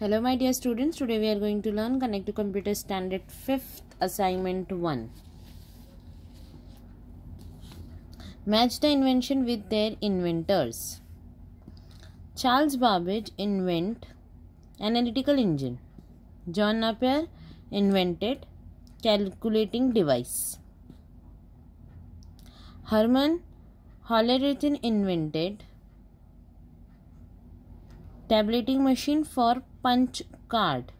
Hello my dear students, today we are going to learn Connect to Computer Standard 5th Assignment 1. Match the invention with their inventors. Charles Babbage invent analytical engine. John Napier invented calculating device. Herman Hollerith invented tabulating machine for punch card.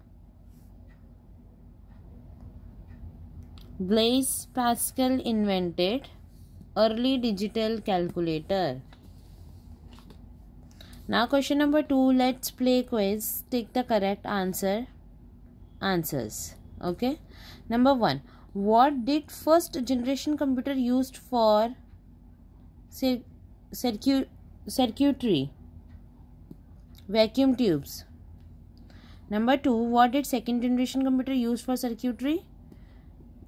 Blaise Pascal invented. Early digital calculator. Now question number 2 let's play quiz. Take the correct answer answers okay? Number 1 what did first generation computer used for circuit circuitry? Vacuum tubes Number 2. What did second generation computer use for circuitry?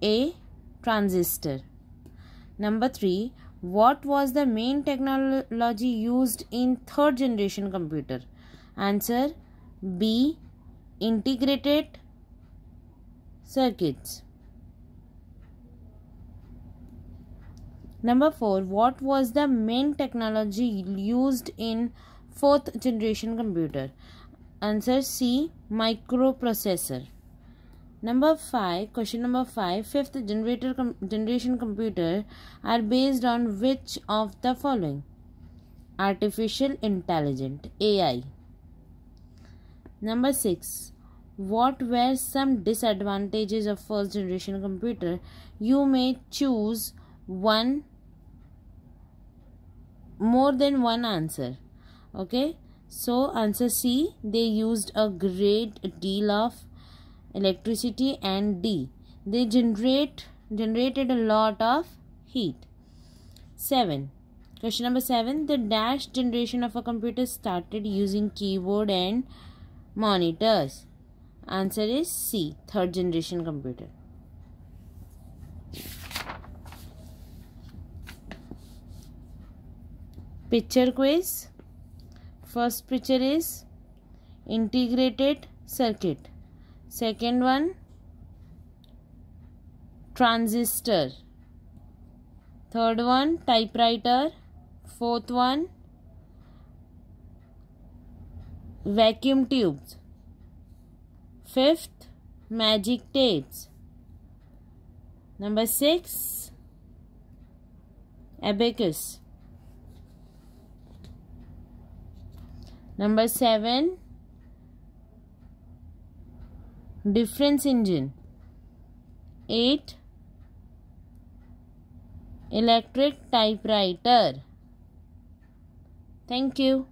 A. Transistor. Number 3. What was the main technology used in third generation computer? Answer B. Integrated circuits. Number 4. What was the main technology used in fourth generation computer? Answer C. Microprocessor. Number 5. Question number 5. Fifth generator com generation computer are based on which of the following? Artificial Intelligent AI. Number 6. What were some disadvantages of first generation computer? You may choose one more than one answer. Okay so answer C they used a great deal of electricity and D. They generate generated a lot of heat. 7 question number 7 the dash generation of a computer started using keyboard and monitors. Answer is C third generation computer. Picture quiz first picture is integrated circuit. Second one transistor. Third one typewriter. Fourth one vacuum tubes. Fifth magnetic tapes. Number 6 abacus Number 7 difference engine. 8 electric typewriter. Thank you